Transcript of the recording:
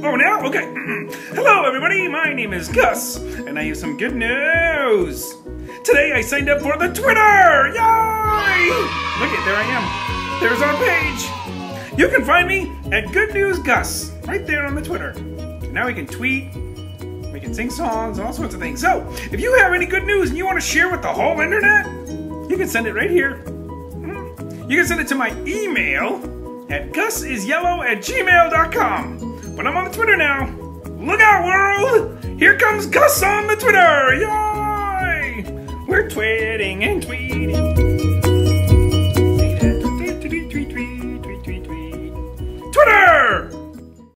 Oh, now? Okay. Mm-hmm. Hello, everybody. My name is Gus, and I have some good news. Today I signed up for the Twitter. Yay! Look at there I am. There's our page. You can find me at Good News Gus right there on the Twitter. Now we can tweet, we can sing songs, all sorts of things. So, if you have any good news and you want to share with the whole internet, you can send it right here. Mm-hmm. You can send it to my email at gusisyellow at gmail.com. But I'm on the Twitter now. Look out, world! Here comes Gus on the Twitter! Yay! We're tweeting and tweeting.